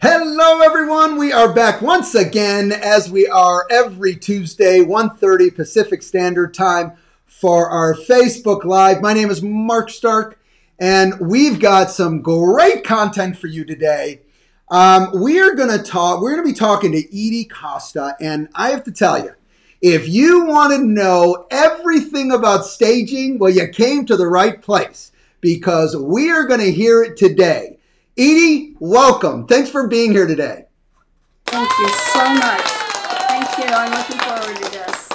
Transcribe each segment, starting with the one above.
Hello everyone. We are back once again as we are every Tuesday 1:30 Pacific Standard Time for our Facebook Live. My name is Mark Stark and we've got some great content for you today. Um, we are going to talk we're going to be talking to Ede Costa and I have to tell you if you want to know everything about staging, well you came to the right place because we are going to hear it today. Ede, welcome. Thanks for being here today. Thank you so much. Thank you. I'm looking forward to this.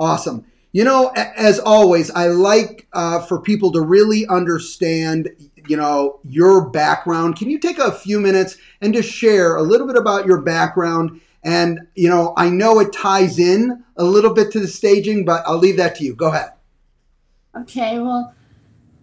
Awesome. You know, as always, I like uh, for people to really understand, you know, your background. Can you take a few minutes and just share a little bit about your background? And, you know, I know it ties in a little bit to the staging, but I'll leave that to you. Go ahead. Okay. Well,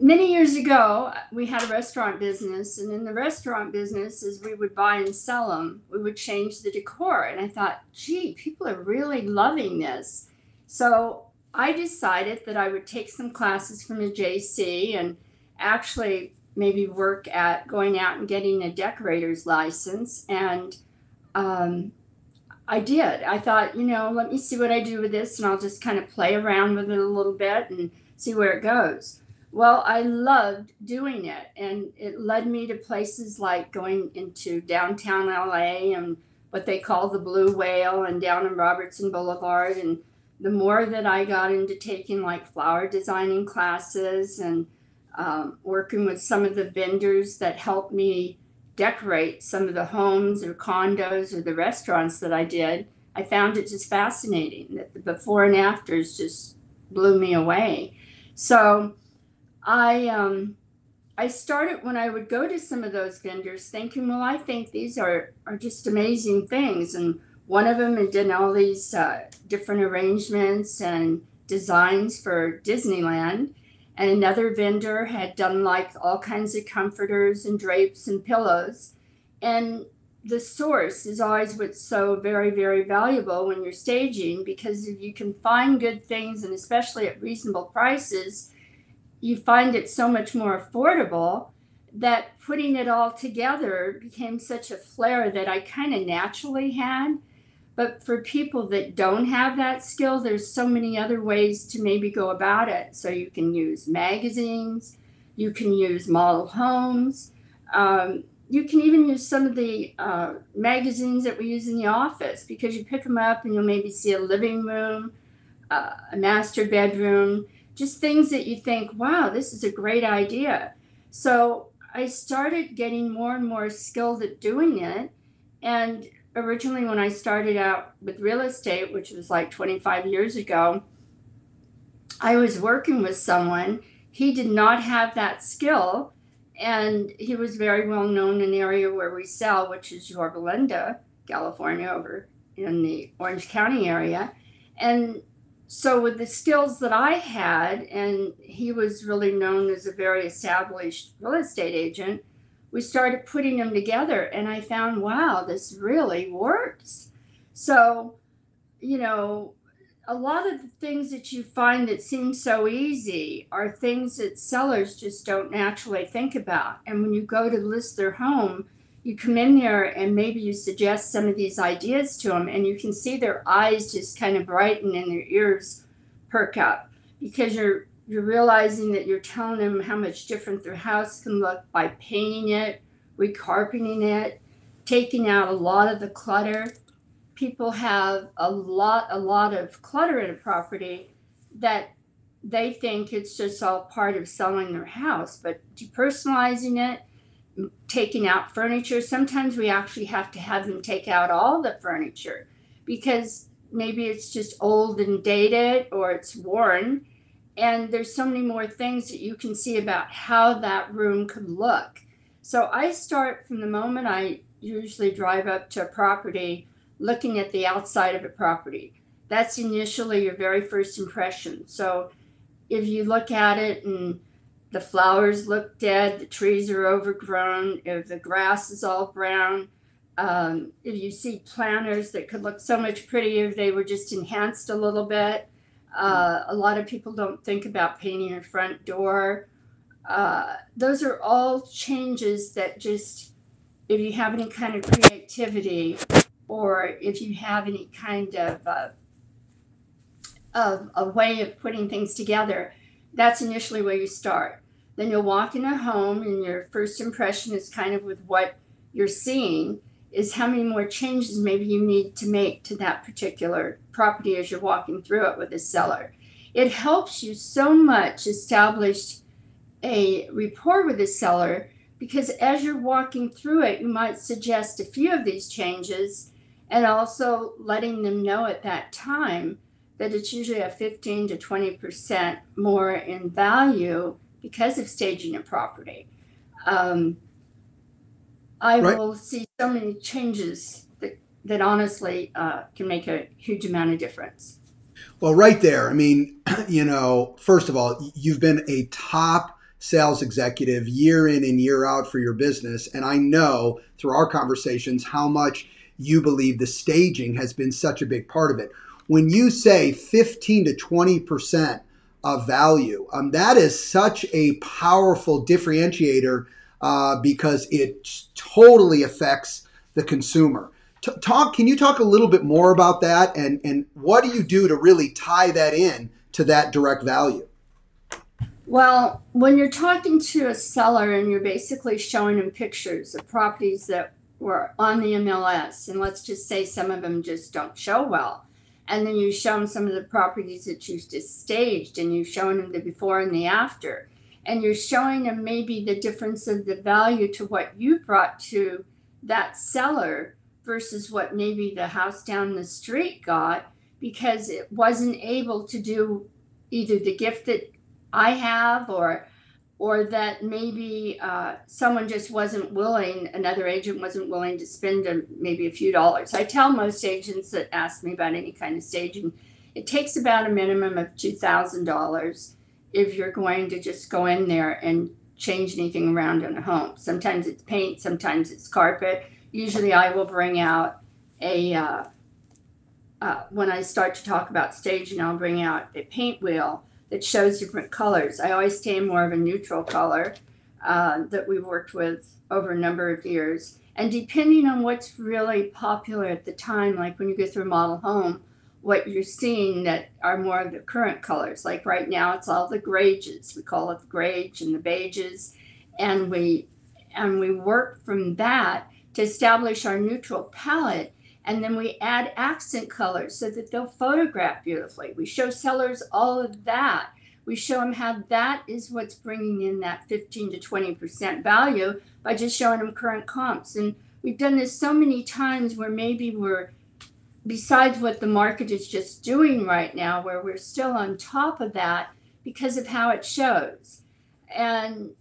many years ago, we had a restaurant business, and in the restaurant business, as we would buy and sell them, we would change the decor. And I thought, gee, people are really loving this. So I decided that I would take some classes from a JC and actually maybe work at going out and getting a decorator's license. And um, I did. I thought, you know, let me see what I do with this, and I'll just kind of play around with it a little bit and see where it goes. Well, I loved doing it, and it led me to places like going into downtown LA and what they call the Blue Whale and down in Robertson Boulevard. And the more that I got into taking like flower designing classes and um, working with some of the vendors that helped me decorate some of the homes or condos or the restaurants that I did, I found it just fascinating that the before and afters just blew me away. So, I um, I started when I would go to some of those vendors thinking, well, I think these are are just amazing things, and one of them had done all these uh, different arrangements and designs for Disneyland, and another vendor had done like all kinds of comforters and drapes and pillows, and the source is always what's so very very valuable when you're staging because if you can find good things and especially at reasonable prices you find it so much more affordable that putting it all together became such a flair that I kind of naturally had. But for people that don't have that skill, there's so many other ways to maybe go about it. So you can use magazines, you can use model homes, um, you can even use some of the uh, magazines that we use in the office because you pick them up and you'll maybe see a living room, uh, a master bedroom, just things that you think, wow, this is a great idea. So I started getting more and more skilled at doing it. And originally, when I started out with real estate, which was like 25 years ago, I was working with someone. He did not have that skill. And he was very well known in the area where we sell, which is Yorba Linda, California, over in the Orange County area. And so with the skills that I had, and he was really known as a very established real estate agent, we started putting them together, and I found, wow, this really works. So, you know, a lot of the things that you find that seem so easy are things that sellers just don't naturally think about. And when you go to list their home, you come in there and maybe you suggest some of these ideas to them and you can see their eyes just kind of brighten and their ears perk up. Because you're you're realizing that you're telling them how much different their house can look by painting it recarpeting it taking out a lot of the clutter. People have a lot a lot of clutter in a property that they think it's just all part of selling their house but depersonalizing it taking out furniture. Sometimes we actually have to have them take out all the furniture because maybe it's just old and dated or it's worn. And there's so many more things that you can see about how that room could look. So I start from the moment I usually drive up to a property looking at the outside of a property. That's initially your very first impression. So if you look at it and the flowers look dead, the trees are overgrown, if the grass is all brown. Um, if you see planters that could look so much prettier if they were just enhanced a little bit. Uh, a lot of people don't think about painting your front door. Uh, those are all changes that just, if you have any kind of creativity or if you have any kind of, uh, of a way of putting things together, that's initially where you start. Then you'll walk in a home, and your first impression is kind of with what you're seeing is how many more changes maybe you need to make to that particular property as you're walking through it with a seller. It helps you so much establish a rapport with the seller because as you're walking through it, you might suggest a few of these changes and also letting them know at that time that it's usually a 15 to 20% more in value because of staging a property. Um, I Right. will see so many changes that, that honestly uh, can make a huge amount of difference. Well, right there. I mean, you know, first of all, you've been a top sales executive year in and year out for your business. And I know through our conversations how much you believe the staging has been such a big part of it. When you say 15 to 20% of value, um, that is such a powerful differentiator uh, because it totally affects the consumer. T- talk. Can you talk a little bit more about that, and and what do you do to really tie that in to that direct value? Well, when you're talking to a seller and you're basically showing them pictures of properties that were on the MLS, and let's just say some of them just don't show well, and then you show them some of the properties that you just staged, and you're showing them the before and the after, and you're showing them maybe the difference of the value to what you brought to that seller versus what maybe the house down the street got because it wasn't able to do either the gift that I have or or that maybe uh, someone just wasn't willing, another agent wasn't willing to spend a, maybe a few dollars. I tell most agents that ask me about any kind of staging, it takes about a minimum of $2,000 if you're going to just go in there and change anything around in a home. Sometimes it's paint, sometimes it's carpet. Usually I will bring out a, uh, uh, when I start to talk about staging, I'll bring out a paint wheel that shows different colors. I always stay in more of a neutral color uh, that we've worked with over a number of years. And depending on what's really popular at the time, like when you go through a model home, what you're seeing that are more of the current colors. Like right now, it's all the greiges. We call it the greige and the beiges, and we and we work from that to establish our neutral palette and then we add accent colors so that they'll photograph beautifully. We show sellers all of that. We show them how that is what's bringing in that 15 to 20% value by just showing them current comps. And we've done this so many times where maybe we're, besides what the market is just doing right now, where we're still on top of that because of how it shows. And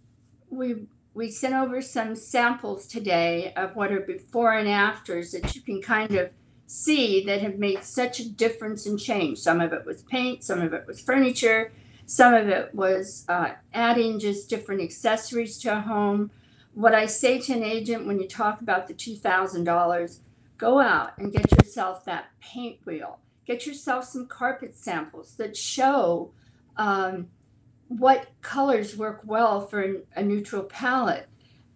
we we sent over some samples today of what are before and afters that you can kind of see that have made such a difference and change. Some of it was paint, some of it was furniture, some of it was uh, adding just different accessories to a home. What I say to an agent when you talk about the $2,000, go out and get yourself that paint wheel. Get yourself some carpet samples that show um, what colors work well for a neutral palette.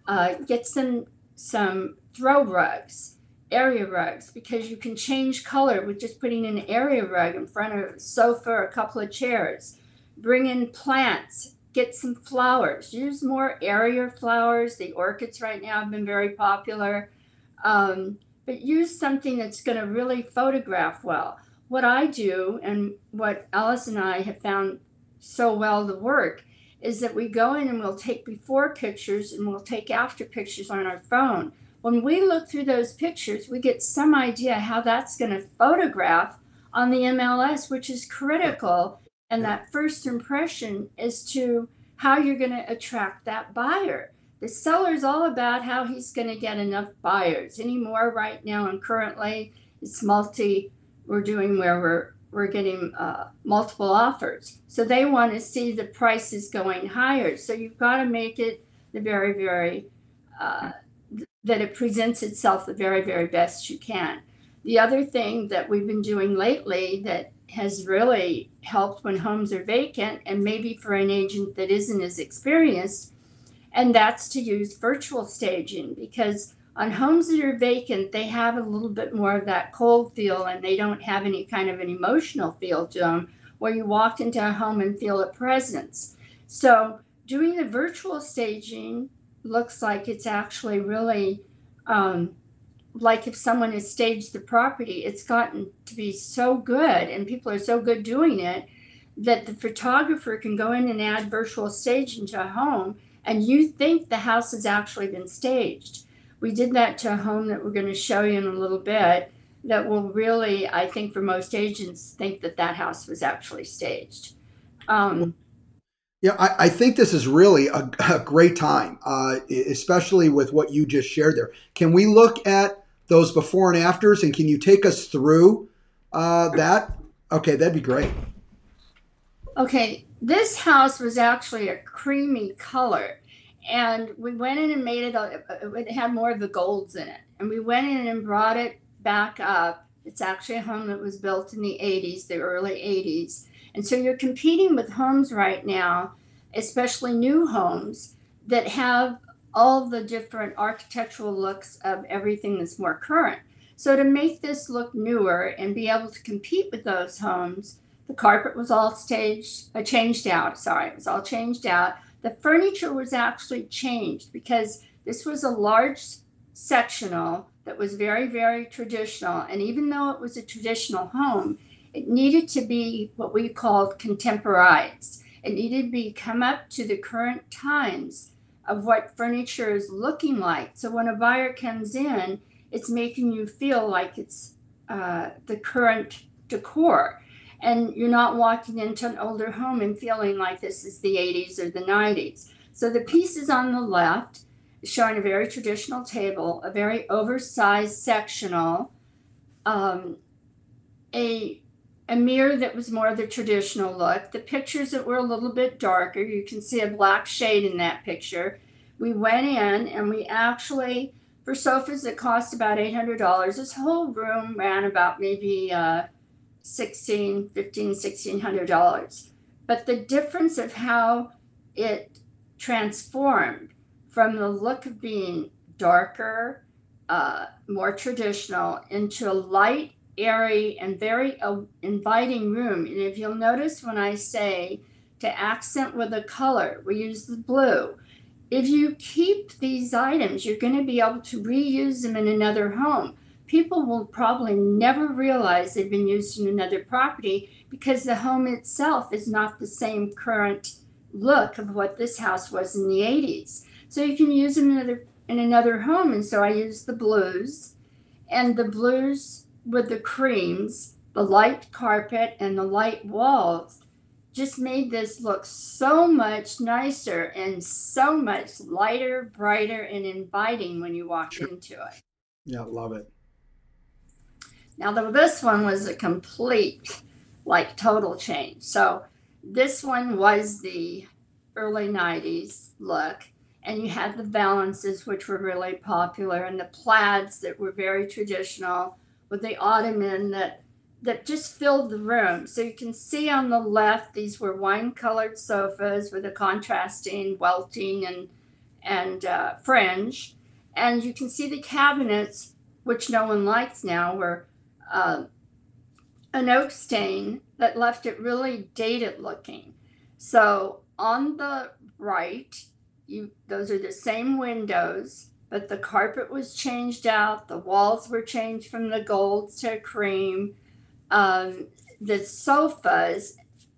Uh, get some some throw rugs, area rugs, because you can change color with just putting an area rug in front of a sofa or a couple of chairs. Bring in plants. Get some flowers. Use more area flowers. The orchids right now have been very popular. Um, but use something that's going to really photograph well. What I do and what Alice and I have found so well the work is that we go in and we'll take before pictures and we'll take after pictures on our phone. When we look through those pictures, we get some idea how that's going to photograph on the MLS, which is critical. And that first impression is to how you're going to attract that buyer. The seller's all about how he's going to get enough buyers. Anymore right now and currently, it's multi. We're doing where we're we're getting uh, multiple offers. So they want to see the prices going higher. So you've got to make it the very, very, uh, th- that it presents itself the very, very best you can. The other thing that we've been doing lately that has really helped when homes are vacant, and maybe for an agent that isn't as experienced, and that's to use virtual staging because On homes that are vacant, they have a little bit more of that cold feel and they don't have any kind of an emotional feel to them where you walked into a home and feel a presence. So, doing the virtual staging looks like it's actually really um, like if someone has staged the property, it's gotten to be so good and people are so good doing it that the photographer can go in and add virtual staging to a home and you think the house has actually been staged. We did that to a home that we're going to show you in a little bit that will really, I think, for most agents, think that that house was actually staged. Um, yeah, I, I, think this is really a, a great time, uh, especially with what you just shared there. Can we look at those before and afters, and can you take us through uh, that? Okay, that'd be great. Okay, this house was actually a creamy color, and we went in and made it. It had more of the golds in it, and we went in and brought it back up. It's actually a home that was built in the 80s, the early 80s. And so you're competing with homes right now, especially new homes that have all the different architectural looks of everything that's more current. So to make this look newer and be able to compete with those homes, the carpet was all staged, uh, changed out. Sorry, it was all changed out. The furniture was actually changed because this was a large sectional that was very, very traditional. And even though it was a traditional home, it needed to be what we called contemporized. It needed to be come up to the current times of what furniture is looking like. So when a buyer comes in, it's making you feel like it's uh, the current decor. And you're not walking into an older home and feeling like this is the 80s or the 90s. So the pieces on the left showing a very traditional table, a very oversized sectional, um, a a mirror that was more of the traditional look. The pictures that were a little bit darker, you can see a black shade in that picture. We went in and we actually, for sofas that cost about $800, this whole room ran about maybe uh, 16 15 $1,600. But the difference of how it transformed from the look of being darker, uh, more traditional, into a light airy and very uh, inviting room. And if you'll notice when I say to accent with a color, we use the blue. If you keep these items, you're going to be able to reuse them in another home. People will probably never realize they've been used in another property because the home itself is not the same current look of what this house was in the 80s. So you can use them in another, in another home. And so I use the blues and the blues with the creams, the light carpet, and the light walls just made this look so much nicer and so much lighter, brighter, and inviting when you walk sure. into it. Yeah, love it. Now, the, this one was a complete, like, total change. So, this one was the early 90s look, and you had the valances, which were really popular, and the plaids that were very traditional with the ottoman that that just filled the room. So you can see on the left, these were wine-colored sofas with a contrasting welting and and uh, fringe, and you can see the cabinets, which no one likes now, were uh, an oak stain that left it really dated looking. So on the right, you those are the same windows but the carpet was changed out. The walls were changed from the gold to cream. Um, the sofas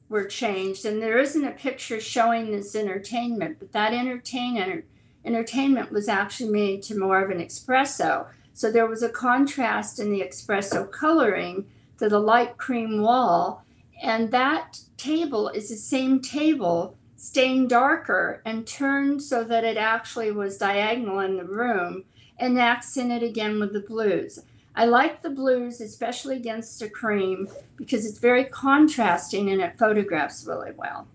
were changed, and there isn't a picture showing this entertainment, but that entertainment entertainment was actually made to more of an espresso. So there was a contrast in the espresso coloring to the light cream wall, and that table is the same table stained darker and turned so that it actually was diagonal in the room and accented again with the blues. I like the blues, especially against the cream, because it's very contrasting and it photographs really well.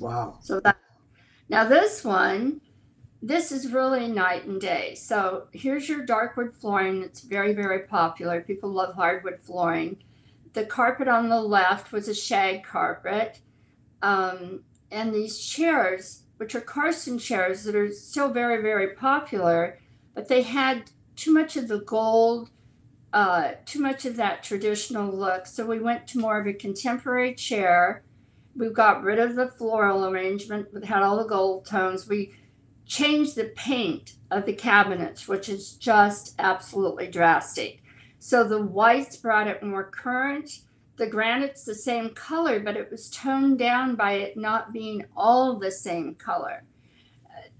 Wow. So that now this one, this is really night and day. So here's your darkwood flooring It's very, very popular. People love hardwood flooring. The carpet on the left was a shag carpet. Um, and these chairs, which are Parsons chairs that are still very, very popular, but they had too much of the gold, uh, too much of that traditional look. So we went to more of a contemporary chair. We got rid of the floral arrangement that had all the gold tones. We changed the paint of the cabinets, which is just absolutely drastic. So the whites brought it more current. The granite's the same color, but it was toned down by it not being all the same color.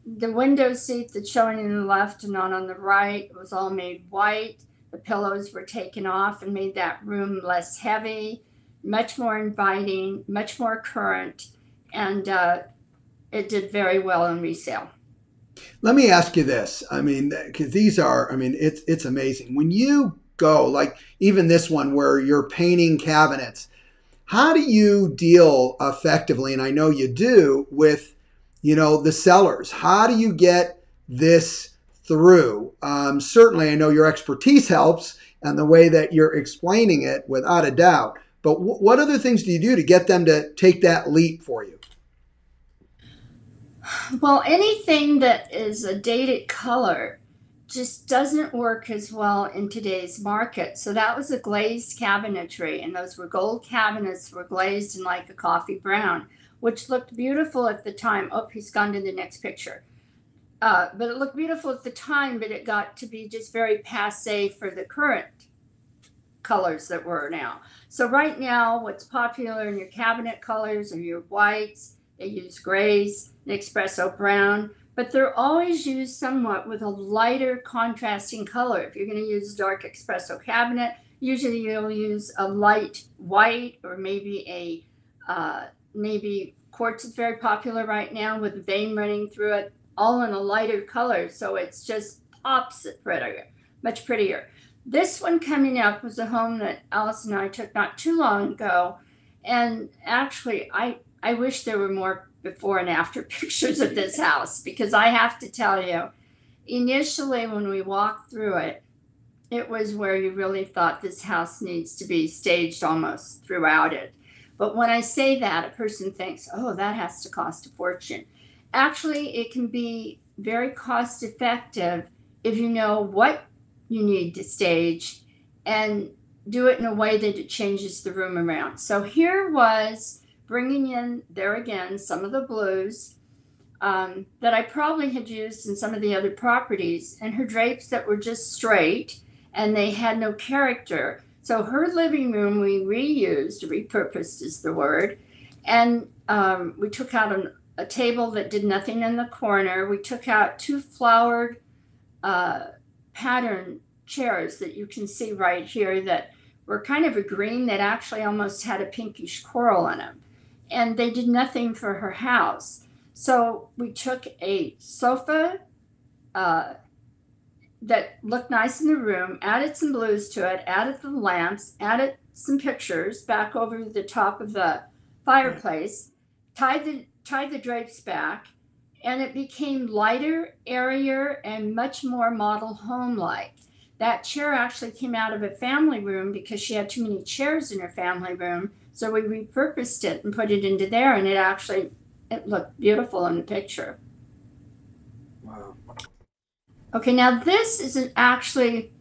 The window seat that's showing in the left and not on the right was all made white. The pillows were taken off and made that room less heavy, much more inviting, much more current, and uh, it did very well in resale. Let me ask you this. I mean, because these are, I mean, it's it's amazing when you go like even this one where you're painting cabinets. How do you deal effectively? And I know you do with, you know, the sellers. How do you get this through? Um, certainly, I know your expertise helps, and the way that you're explaining it, without a doubt. But w- what other things do you do to get them to take that leap for you? Well, anything that is a dated color just doesn't work as well in today's market. So that was a glazed cabinetry, and those were gold cabinets were glazed in like a coffee brown, which looked beautiful at the time. Oh, he's gone to the next picture. Uh, but it looked beautiful at the time, but it got to be just very passe for the current colors that were now. So right now, what's popular in your cabinet colors are your whites, they use grays, an espresso brown, but they're always used somewhat with a lighter contrasting color. If you're going to use dark espresso cabinet, usually you'll use a light white or maybe a uh, maybe quartz is very popular right now with vein running through it, all in a lighter color. So it's just pops it prettier, much prettier. This one coming up was a home that Alice and I took not too long ago. And actually, I I wish there were more before and after pictures of this house because I have to tell you, initially when we walked through it, it was where you really thought this house needs to be staged almost throughout it. But when I say that, a person thinks, oh, that has to cost a fortune. Actually, it can be very cost effective if you know what you need to stage and do it in a way that it changes the room around. So here was bringing in there again some of the blues um, that I probably had used in some of the other properties, and her drapes that were just straight and they had no character. So her living room we reused, repurposed is the word, and um, we took out an, a table that did nothing in the corner. We took out two flowered uh, pattern chairs that you can see right here that were kind of a green that actually almost had a pinkish coral in them and they did nothing for her house. So we took a sofa uh, that looked nice in the room, added some blues to it, added the lamps, added some pictures back over the top of the fireplace, tied the tied the drapes back, and it became lighter, airier, and much more model home like. That chair actually came out of a family room because she had too many chairs in her family room so we repurposed it and put it into there, and it actually it looked beautiful in the picture. Wow. Okay, now this isn't actually.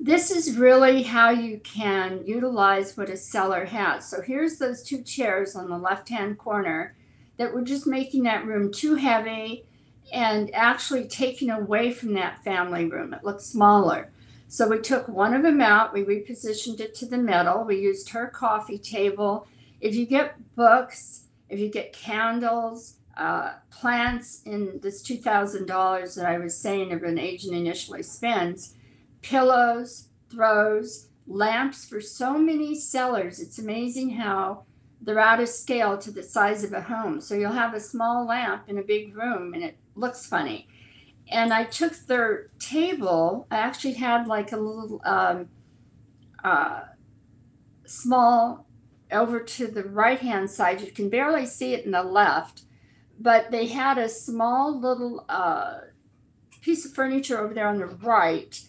This is really how you can utilize what a seller has. So here's those two chairs on the left-hand corner that were just making that room too heavy and actually taking away from that family room. It looks smaller. So we took one of them out, we repositioned it to the middle. We used her coffee table. If you get books, if you get candles, uh, plants in this $2,000 that I was saying of an agent initially spends, pillows, throws, lamps for so many sellers. It's amazing how they're out of scale to the size of a home. So you'll have a small lamp in a big room and it looks funny and I took their table. I actually had like a little um, uh, small over to the right hand side. You can barely see it in the left, but they had a small little uh, piece of furniture over there on the right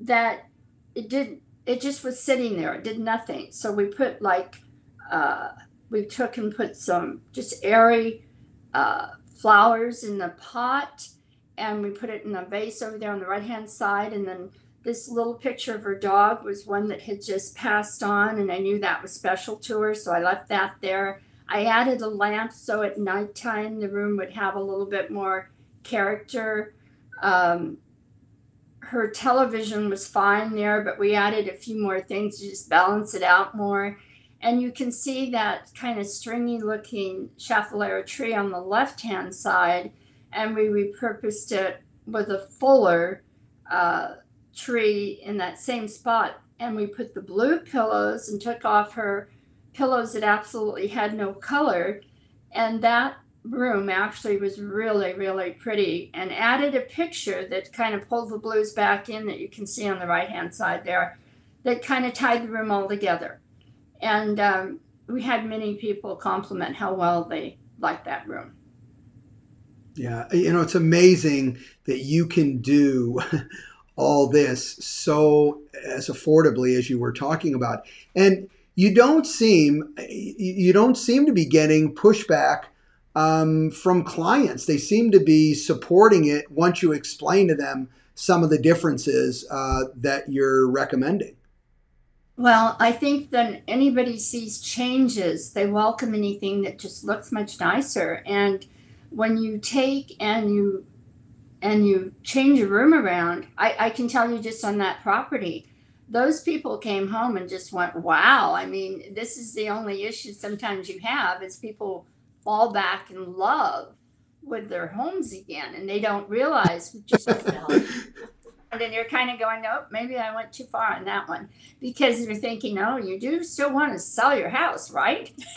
that it did. It just was sitting there. It did nothing. So we put like uh, we took and put some just airy uh, flowers in the pot and we put it in a vase over there on the right hand side. And then this little picture of her dog was one that had just passed on, and I knew that was special to her, so I left that there. I added a lamp so at nighttime the room would have a little bit more character. Um, her television was fine there, but we added a few more things to just balance it out more. And you can see that kind of stringy looking Schefflera tree on the left hand side, and we repurposed it with a fuller uh, tree in that same spot. And we put the blue pillows and took off her pillows that absolutely had no color. And that room actually was really, really pretty and added a picture that kind of pulled the blues back in that you can see on the right hand side there that kind of tied the room all together. And um, we had many people compliment how well they liked that room. Yeah, you know, it's amazing that you can do all this so as affordably as you were talking about. And you don't seem you don't seem to be getting pushback um, from clients. They seem to be supporting it once you explain to them some of the differences uh, that you're recommending. Well, I think that anybody sees changes, they welcome anything that just looks much nicer. And when you take and you and you change a room around, I, I can tell you just on that property, those people came home and just went, wow. I mean, this is the only issue sometimes you have is people fall back in love with their homes again and they don't realize just and then you're kind of going nope maybe i went too far on that one. Because you're thinking oh you do still want to sell your house right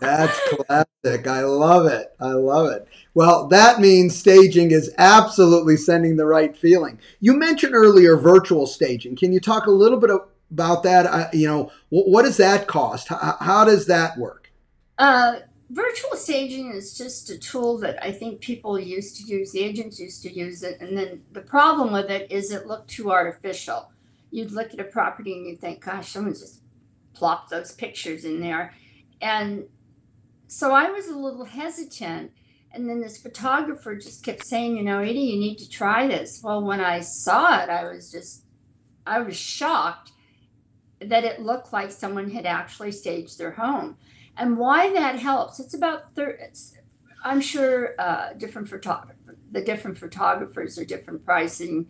that's classic. I love it. I love it. Well that means staging is absolutely sending the right feeling. You mentioned earlier virtual staging. Can you talk a little bit about that? Uh, you know what, what, does that cost? How, how does that work? Uh, virtual staging is just a tool that I think people used to use, the agents used to use it. And then the problem with it is it looked too artificial. You'd look at a property and you'd think, gosh, someone just plopped those pictures in there. And so I was a little hesitant. And then this photographer just kept saying, you know, Ede, you need to try this. Well, when I saw it, I was just, I was shocked that it looked like someone had actually staged their home and why that helps. It's about thirty. I'm sure uh, different photographers, the different photographers are different pricing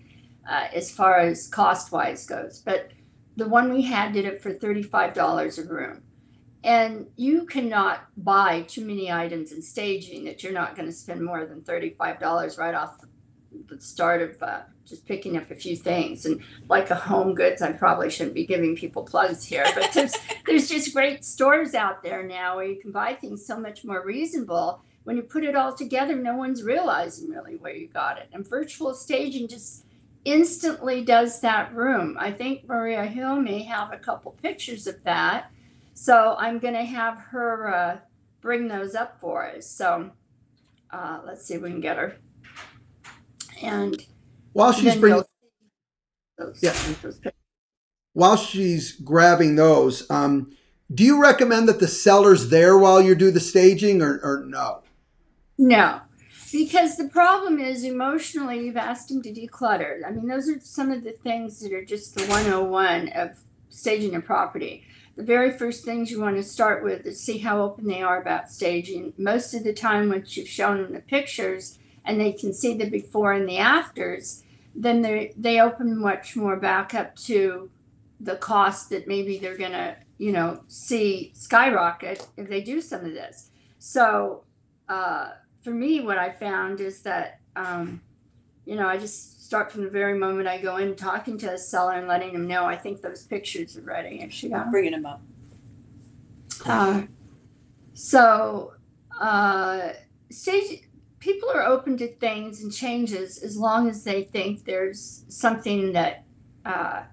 uh, as far as cost wise goes. But the one we had did it for thirty five dollars a room, and you cannot buy too many items in staging that you're not going to spend more than thirty five dollars right off the, the start of uh, just picking up a few things. And like a HomeGoods i probably shouldn't be giving people plugs here but there's there's just great stores out there now where you can buy things so much more reasonable. When you put it all together no one's realizing really where you got it. And virtual staging just instantly does that room. I think maria hill may have a couple pictures of that so i'm going to have her uh, bring those up for us so uh, let's see if we can get her and while she's bringing, those, yeah, while she's grabbing those, um, do you recommend that the seller's there while you do the staging, or, or no? No, because the problem is emotionally, you've asked him to declutter. I mean, those are some of the things that are just the 101 of staging a property. The very first things you want to start with is see how open they are about staging. Most of the time, once you've shown them the pictures and they can see the before and the afters, then they they open much more back up to the cost that maybe they're gonna you know see skyrocket if they do some of this. So uh, for me, what I found is that um, you know I just start from the very moment I go in talking to the seller and letting them know I think those pictures are ready. Actually, I'm bringing them up. Uh, so uh, stage people are open to things and changes as long as they think there's something that uh,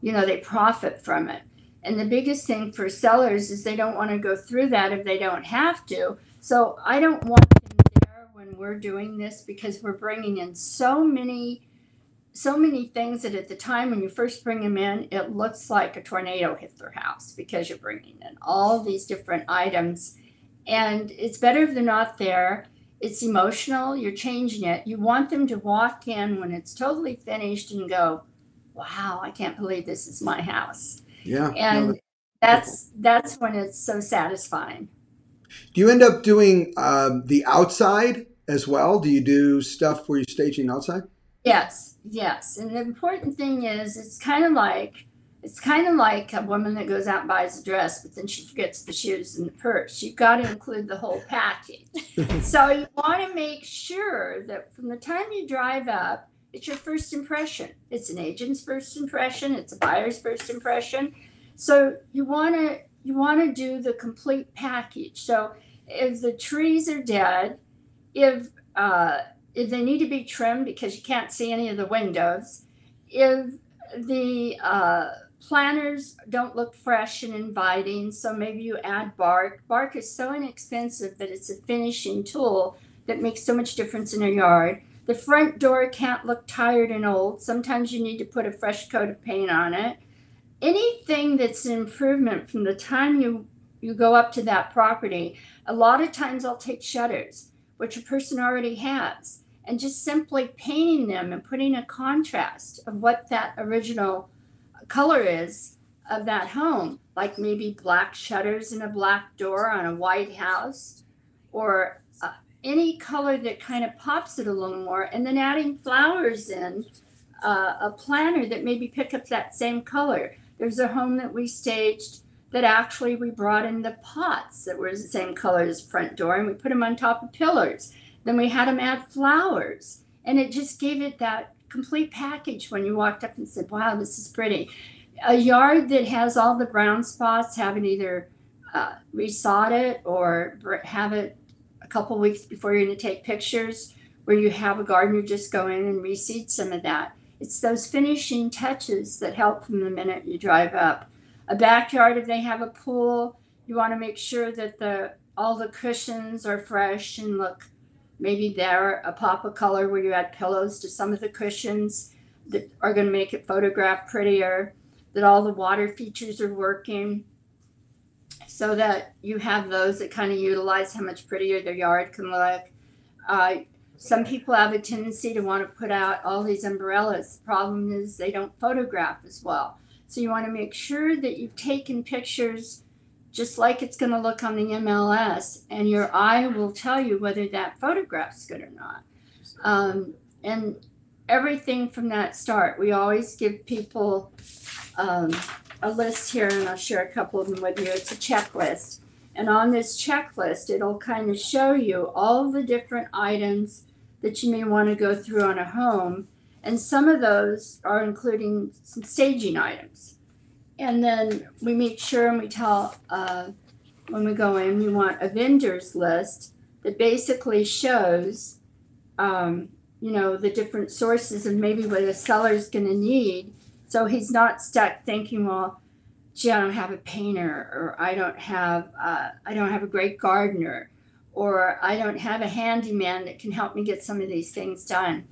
you know they profit from it and the biggest thing for sellers is they don't want to go through that if they don't have to so i don't want them there when we're doing this because we're bringing in so many so many things that at the time when you first bring them in it looks like a tornado hit their house because you're bringing in all these different items and it's better if they're not there it's emotional, you're changing it. You want them to walk in when it's totally finished and go, wow, I can't believe this is my house. Yeah. And no, that's that's when it's so satisfying. do you end up doing um, the outside as well? Do you do stuff where you're staging outside? Yes, yes. And the important thing is it's kind of like it's kind of like a woman that goes out and buys a dress, but then she forgets the shoes and the purse. You've got to include the whole package. so you want to make sure that from the time you drive up, it's your first impression. It's an agent's first impression. It's a buyer's first impression. So you want to you want to do the complete package. So if the trees are dead, if uh, if they need to be trimmed because you can't see any of the windows, if the uh, planters don't look fresh and inviting, so maybe you add bark. Bark is so inexpensive, that it's a finishing tool that makes so much difference in a yard. The front door can't look tired and old. Sometimes you need to put a fresh coat of paint on it. Anything that's an improvement from the time you you go up to that property, a lot of times I'll take shutters, which a person already has, and just simply painting them and putting a contrast of what that original color is of that home, like maybe black shutters and a black door on a white house, or uh, any color that kind of pops it a little more, and then adding flowers in uh, a planter that maybe pick up that same color. There's a home that we staged that actually we brought in the pots that were the same color as front door and we put them on top of pillars. Then we had them add flowers and it just gave it that complete package when you walked up and said, wow, this is pretty. A yard that has all the brown spots, having either uh, resod it or have it a couple weeks before you're going to take pictures, where you have a gardener just go in and reseed some of that. It's those finishing touches that help from the minute you drive up a backyard if they have a pool. You want to make sure that the all the cushions are fresh and look maybe they're a pop of color where you add pillows to some of the cushions that are going to make it photograph prettier that all the water features are working so that you have those that kind of utilize how much prettier their yard can look. Uh, some people have a tendency to want to put out all these umbrellas. The problem is they don't photograph as well so you want to make sure that you've taken pictures just like it's going to look on the MLS, and your eye will tell you whether that photograph's good or not. Um, and everything from that start, we always give people um, a list here, and I'll share a couple of them with you. It's a checklist. And on this checklist, it'll kind of show you all the different items that you may want to go through on a home and some of those are including some staging items. And then we make sure and we tell uh, when we go in, we want a vendors list that basically shows, um, you know, the different sources and maybe what a seller's going to need. So he's not stuck thinking, well, gee, I don't have a painter, or I don't have, uh, I don't have a great gardener, or I don't have a handyman that can help me get some of these things done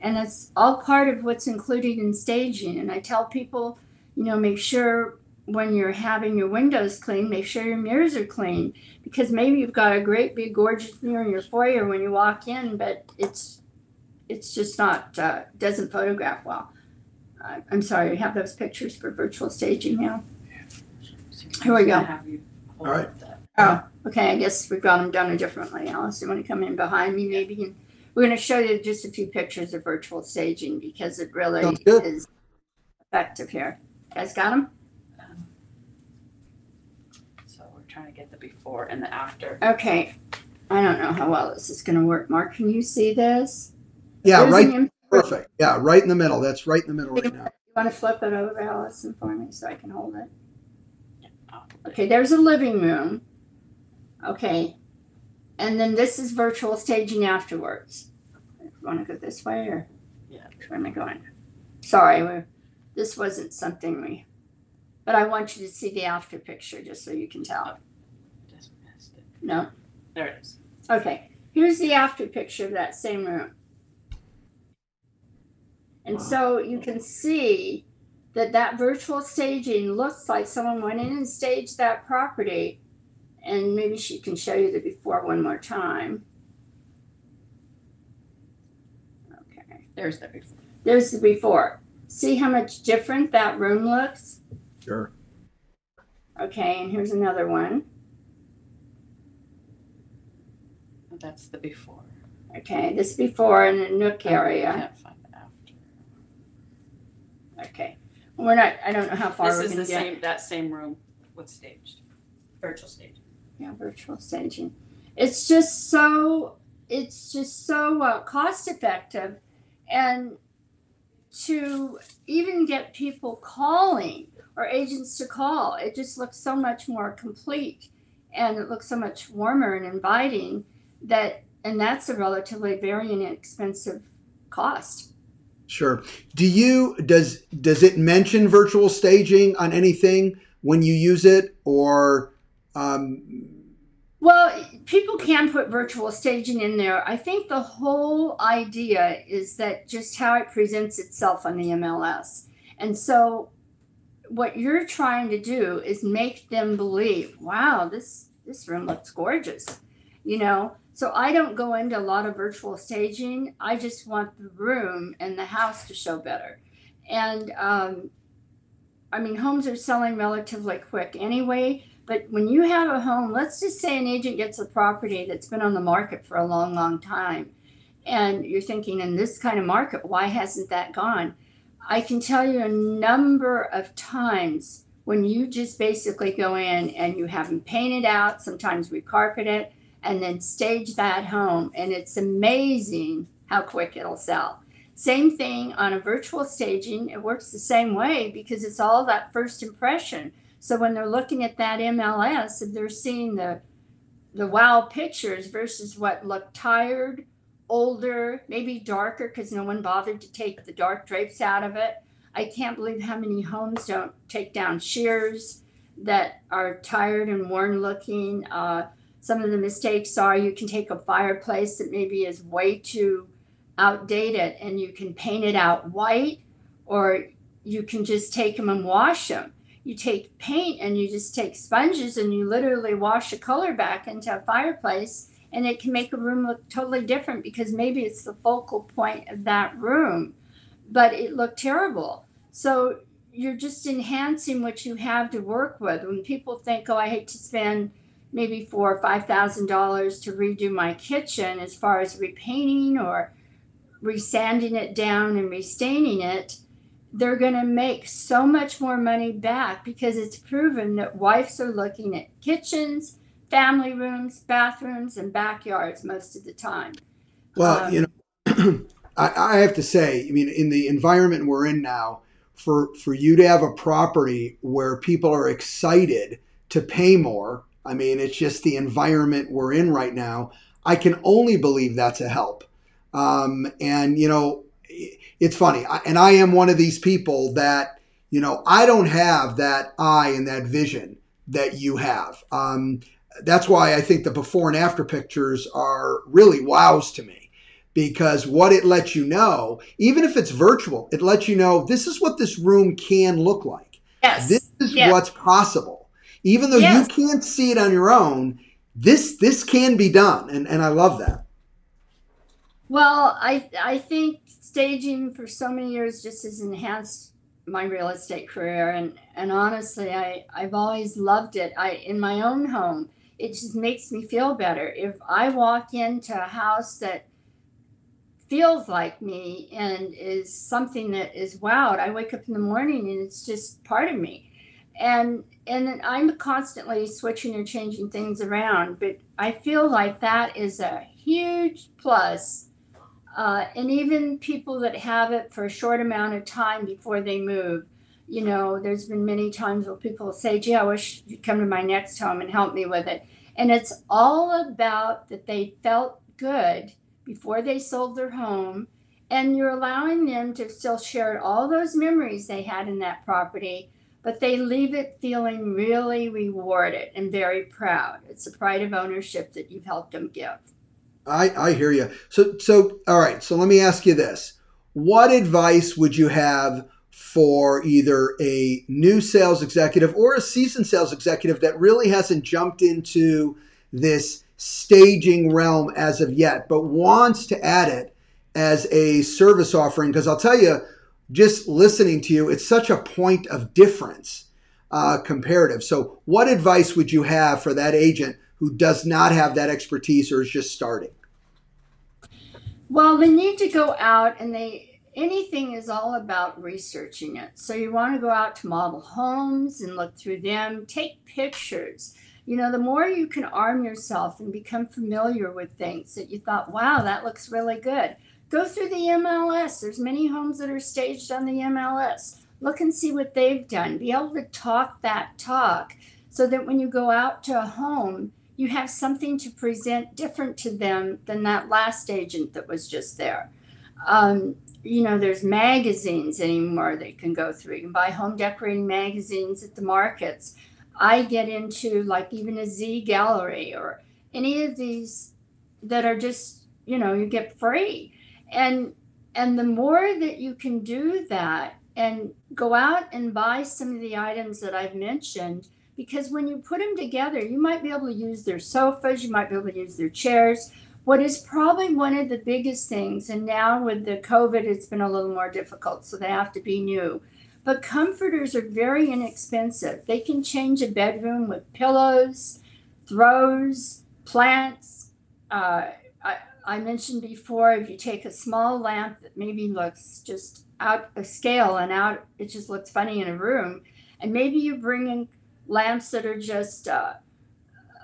and it's all part of what's included in staging. And I tell people, you know, make sure when you're having your windows clean, make sure your mirrors are clean because maybe you've got a great big gorgeous mirror in your foyer when you walk in, but it's it's just not uh, doesn't photograph well. Uh, I'm sorry, we have those pictures for virtual staging now. Here we go. All right. Oh, okay. I guess we've got them done a differently. Alice, you want to come in behind me, maybe? And we're going to show you just a few pictures of virtual staging because it really is effective here. You guys got them? So we're trying to get the before and the after. Okay. I don't know how well this is going to work. Mark, can you see this? Yeah, There's right. Perfect. Yeah, right in the middle. That's right in the middle right now. You want to flip it over, Allison, for me so I can hold it? Okay, there's a living room. Okay. And then this is virtual staging afterwards. Want to go this way or? Yeah. Where am I going? Sorry, this wasn't something we, but I want you to see the after picture just so you can tell. Just missed it. No? There it is. Okay, here's the after picture of that same room. And so you can see that that virtual staging looks like someone went in and staged that property. And maybe she can show you the before one more time. Okay, there's the before. There's the before. See how much different that room looks? Sure. Okay, and here's another one. That's the before. Okay, this before in the nook area. I. Can't find the after. Okay. We're not, I don't know how far This we're is the get. same, that same room with staged, virtual staging. Yeah, virtual staging. It's just so, it's just so uh, cost effective. And to even get people calling or agents to call, it just looks so much more complete and it looks so much warmer and inviting that, and that's a relatively very inexpensive cost. Sure. Do you does does it mention virtual staging on anything when you use it, or um, Well, people can put virtual staging in there. I think the whole idea is that just how it presents itself on the MLS. And so what you're trying to do is make them believe, wow, this this room looks gorgeous. You know, so I don't go into a lot of virtual staging. I just want the room and the house to show better. And um, I mean, homes are selling relatively quick anyway. But when you have a home, let's just say an agent gets a property that's been on the market for a long, long time, and you're thinking, in this kind of market, why hasn't that gone? I can tell you a number of times when you just basically go in and you have them painted out, sometimes we carpet it, and then stage that home, and it's amazing how quick it'll sell. Same thing on a virtual staging, it works the same way because it's all that first impression. So when they're looking at that MLS they're seeing the the wow pictures versus what looked tired, older, maybe darker because no one bothered to take the dark drapes out of it. I can't believe how many homes don't take down sheers that are tired and worn looking. Uh, some of the mistakes are you can take a fireplace that maybe is way too outdated and you can paint it out white, or you can just take them and wash them you take paint and you just take sponges and you literally wash the color back into a fireplace and it can make a room look totally different because maybe it's the focal point of that room but it looked terrible. So you're just enhancing what you have to work with. When people think oh i hate to spend maybe four or five thousand dollars to redo my kitchen as far as repainting or resanding it down and restaining it they're going to make so much more money back because it's proven that wives are looking at kitchens, family rooms, bathrooms, and backyards most of the time. well, Um, you know, I, I have to say, I mean, in the environment we're in now, for for you to have a property where people are excited to pay more, I mean, it's just the environment we're in right now. I can only believe that's a help. Um, and you know, it's funny, I, and I am one of these people that you know I don't have that eye and that vision that you have. Um, that's why I think the before and after pictures are really wows to me because what it lets you know, even if it's virtual, it lets you know this is what this room can look like. yes. This is Yeah. what's possible. Even though Yes. you can't see it on your own, this this can be done, and and I love that. Well, I I think staging for so many years just has enhanced my real estate career and and honestly I I've always loved it. I in my own home, it just makes me feel better. If I walk into a house that feels like me and is something that is wowed, I wake up in the morning and it's just part of me. And and I'm constantly switching and changing things around, but I feel like that is a huge plus uh, and even people that have it for a short amount of time before they move. You know, there's been many times where people say, gee, I wish you'd come to my next home and help me with it. And it's all about that they felt good before they sold their home. And you're allowing them to still share all those memories they had in that property, but they leave it feeling really rewarded and very proud. It's the pride of ownership that you've helped them give. I, I hear you. So so all right. So let me ask you this: What advice would you have for either a new sales executive or a seasoned sales executive that really hasn't jumped into this staging realm as of yet, but wants to add it as a service offering? Because I'll tell you, just listening to you, it's such a point of difference uh, comparative. So, what advice would you have for that agent who does not have that expertise or is just starting? Well, they need to go out and they anything is all about researching it. So you want to go out to model homes and look through them, take pictures. You know, the more you can arm yourself and become familiar with things that you thought, wow, that looks really good. Go through the MLS. There's many homes that are staged on the MLS. Look and see what they've done. Be able to talk that talk so that when you go out to a home, you have something to present different to them than that last agent that was just there. Um, you know, there's magazines anymore that you can go through. You can buy home decorating magazines at the markets. I get into like even a Z Gallerie or any of these that are just, you know, you get free. And and the more that you can do that and go out and buy some of the items that I've mentioned, because when you put them together, you might be able to use their sofas, you might be able to use their chairs. What is probably one of the biggest things, and now with the COVID, it's been a little more difficult, so they have to be new. But comforters are very inexpensive. They can change a bedroom with pillows, throws, plants. Uh, I, I mentioned before if you take a small lamp that maybe looks just out of scale and out, it just looks funny in a room, and maybe you bring in lamps that are just uh,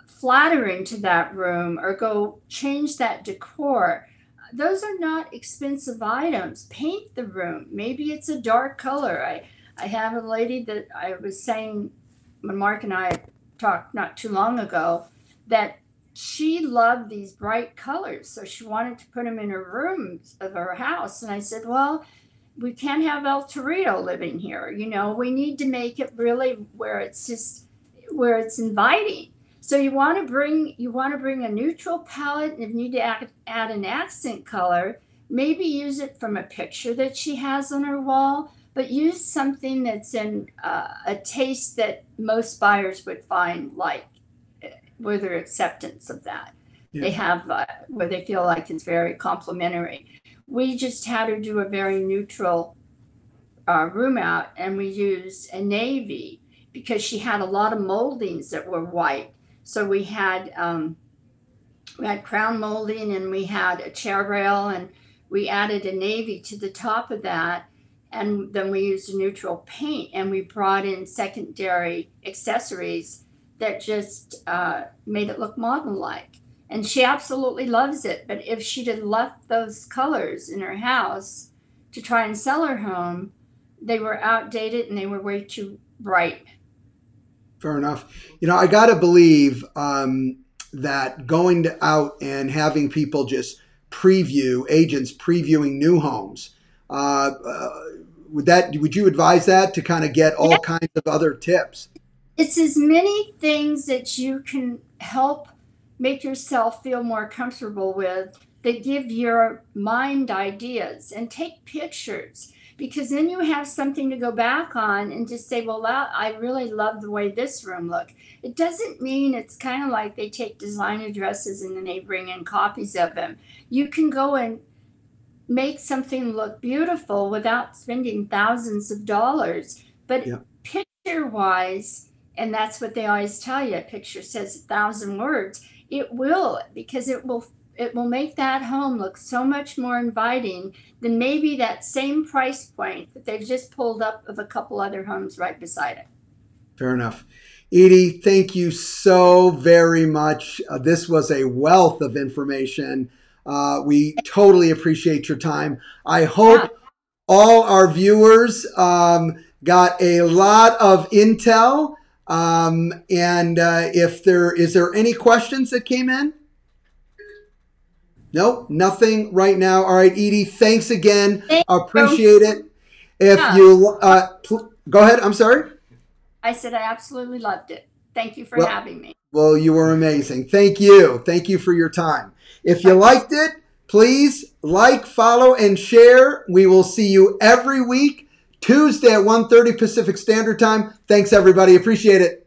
flattering to that room or go change that decor. Those are not expensive items. Paint the room. Maybe it's a dark color. I, I have a lady that I was saying when Mark and I talked not too long ago that she loved these bright colors. So she wanted to put them in her rooms of her house. And I said, well, we can't have El Torito living here. You know, we need to make it really where it's just where it's inviting. So you want to bring you want to bring a neutral palette. and If you need to add, add an accent color, maybe use it from a picture that she has on her wall, but use something that's in uh, a taste that most buyers would find like eh, with their acceptance of that. Yeah. They have uh, where they feel like it's very complimentary we just had her do a very neutral uh, room out and we used a navy because she had a lot of moldings that were white. So we had um, we had crown molding and we had a chair rail and we added a navy to the top of that and then we used a neutral paint and we brought in secondary accessories that just uh, made it look modern like and she absolutely loves it. But if she'd have left those colors in her house to try and sell her home, they were outdated and they were way too bright. Fair enough. You know, I got to believe um, that going to out and having people just preview agents previewing new homes. Uh, uh, would that would you advise that to kind of get all yeah. kinds of other tips? It's as many things that you can help make yourself feel more comfortable with that give your mind ideas and take pictures. Because then you have something to go back on and just say well i really love the way this room looked it doesn't mean it's kind of like they take designer dresses and then they bring in copies of them. You can go and make something look beautiful without spending thousands of dollars. But yeah. picture wise and that's what they always tell you a picture says a thousand words it will because it will it will make that home look so much more inviting than maybe that same price point that they've just pulled up of a couple other homes right beside it. Fair enough. Ede, thank you so very much. Uh, this was a wealth of information. Uh, we totally appreciate your time. I hope yeah. all our viewers um, got a lot of intel um, and uh, if there is there any questions that came in? Nope, nothing right now. All right, Ede, thanks again. Thank Appreciate you. it. If yeah. you uh, go ahead, I'm sorry. I said I absolutely loved it. Thank you for well, having me. Well, you were amazing. Thank you. Thank you for your time. If you liked it, please like, follow, and share. We will see you every week Tuesday at 1.30 Pacific Standard Time. Thanks, everybody. Appreciate it.